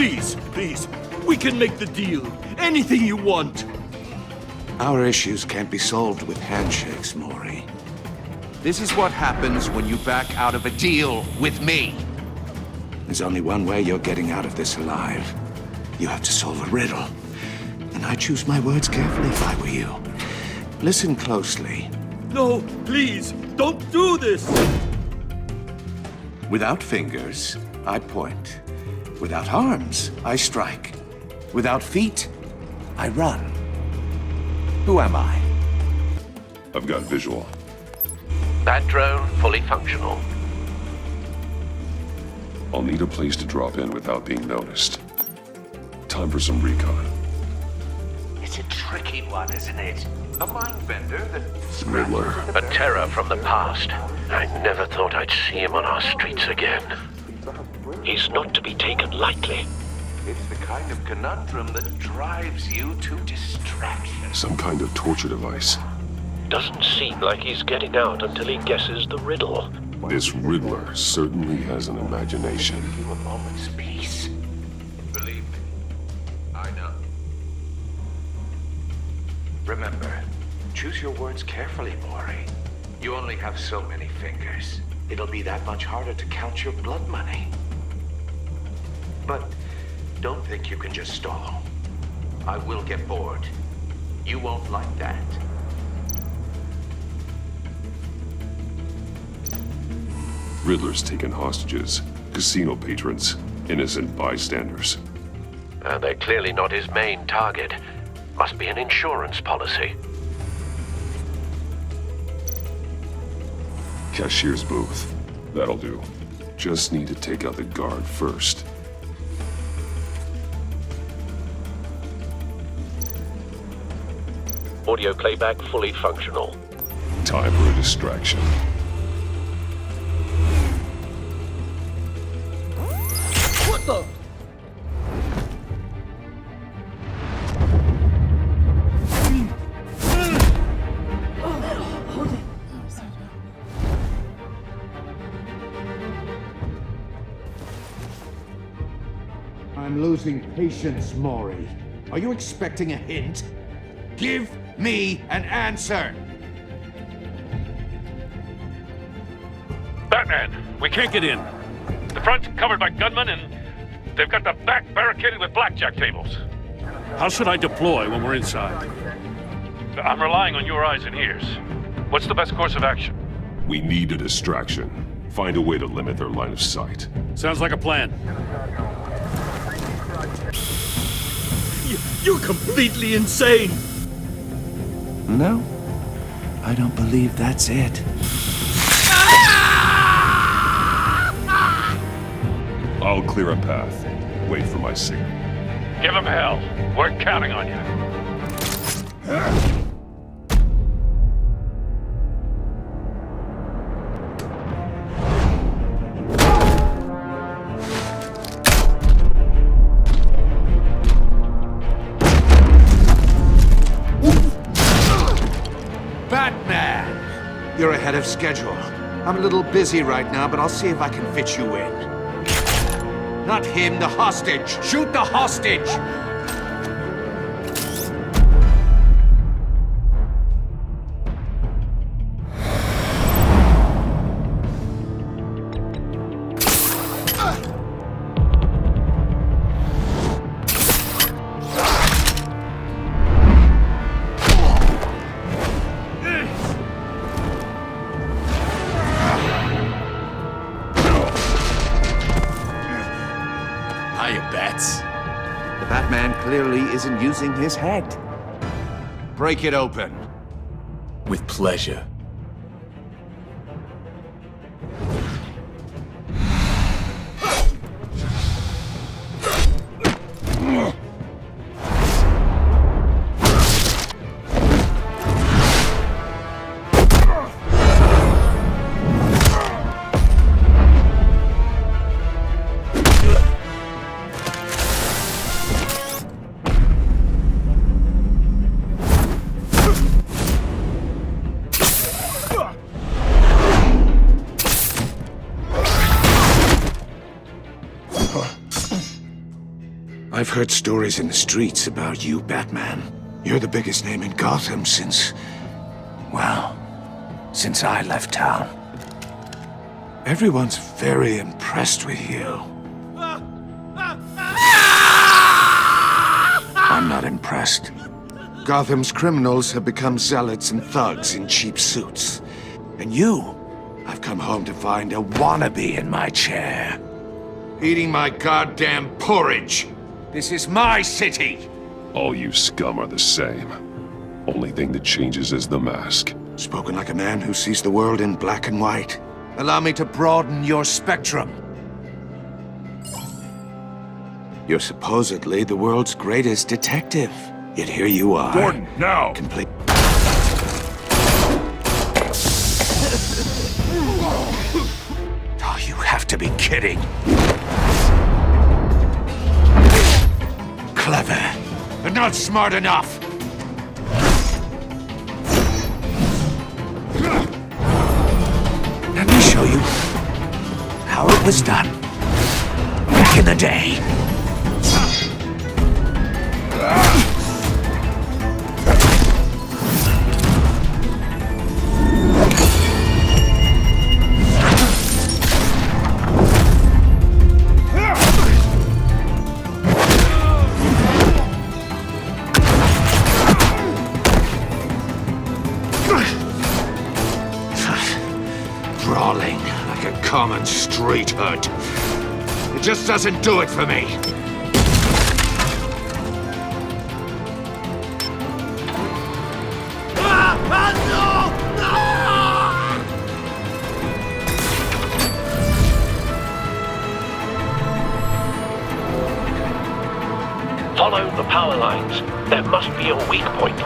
Please, please, we can make the deal. Anything you want. Our issues can't be solved with handshakes, Maury. This is what happens when you back out of a deal with me. There's only one way you're getting out of this alive. You have to solve a riddle. And I choose my words carefully if I were you. Listen closely. No, please, don't do this! Without fingers, I point. Without arms, I strike. Without feet, I run. Who am I? I've got visual. That drone fully functional. I'll need a place to drop in without being noticed. Time for some recon. It's a tricky one, isn't it? A mind bender that... Riddler. A terror from the past. I never thought I'd see him on our streets again. He's not to be taken lightly. It's the kind of conundrum that drives you to distraction. Some kind of torture device. Doesn't seem like he's getting out until he guesses the riddle. This Riddler certainly has an imagination. Give you a moment's peace. Believe me, I know. Remember, choose your words carefully, Maury. You only have so many fingers. It'll be that much harder to count your blood money. But don't think you can just stall. I will get bored. You won't like that. Riddler's taken hostages, casino patrons, innocent bystanders. Uh, they're clearly not his main target. Must be an insurance policy. Cashier's booth. That'll do. Just need to take out the guard first. Audio playback fully functional. Time for a distraction. What the? I'm losing patience, Maury. Are you expecting a hint? Give me an answer! Batman, we can't get in. The front's covered by gunmen, and they've got the back barricaded with blackjack tables. How should I deploy when we're inside? I'm relying on your eyes and ears. What's the best course of action? We need a distraction. Find a way to limit their line of sight. Sounds like a plan. You, you're completely insane! No, I don't believe that's it. I'll clear a path. Wait for my signal. Give them hell. We're counting on you. ahead of schedule. I'm a little busy right now, but I'll see if I can fit you in. Not him, the hostage! Shoot the hostage! using his head. Break it open. With pleasure. I've heard stories in the streets about you, Batman. You're the biggest name in Gotham since... well, since I left town. Everyone's very impressed with you. I'm not impressed. Gotham's criminals have become zealots and thugs in cheap suits. And you, I've come home to find a wannabe in my chair. Eating my goddamn porridge. This is my city. All you scum are the same. Only thing that changes is the mask. Spoken like a man who sees the world in black and white. Allow me to broaden your spectrum. You're supposedly the world's greatest detective. Yet here you are. Gordon, now! Complete. Oh, you have to be kidding. Clever, but not smart enough. Let me show you how it was done back in the day. Brawling like a common street hood. It just doesn't do it for me. Follow the power lines. There must be a weak point.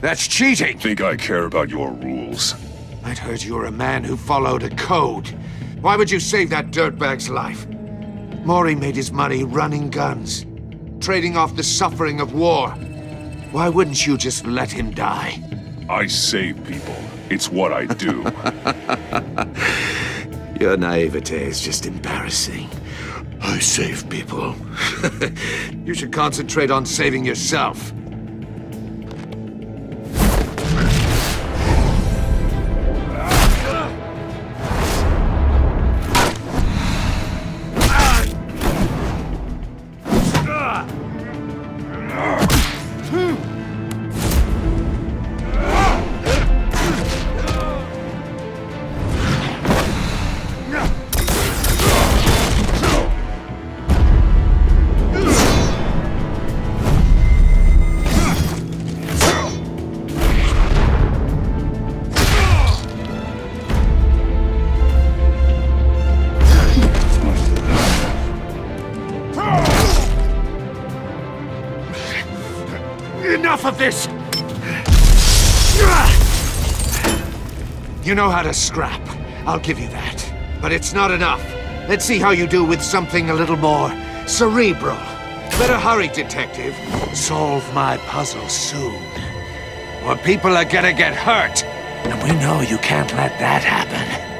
That's cheating. Think I care about your rules? I'd heard you were a man who followed a code. Why would you save that dirtbag's life? Maury made his money running guns, trading off the suffering of war. Why wouldn't you just let him die? I save people. It's what I do. Your naivete is just embarrassing. I save people. you should concentrate on saving yourself. Enough of this! You know how to scrap. I'll give you that. But it's not enough. Let's see how you do with something a little more cerebral. Better hurry, detective. Solve my puzzle soon. Or people are gonna get hurt. And we know you can't let that happen.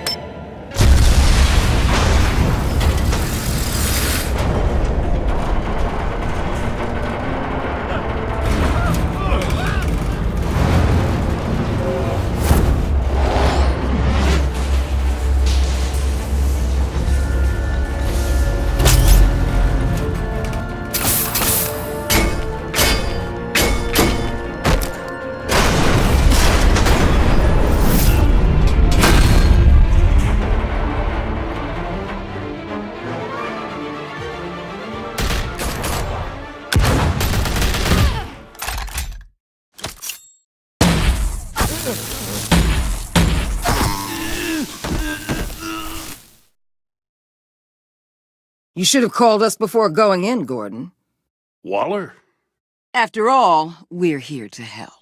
You should have called us before going in, Gordon. Waller? After all, we're here to help.